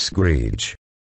Screech.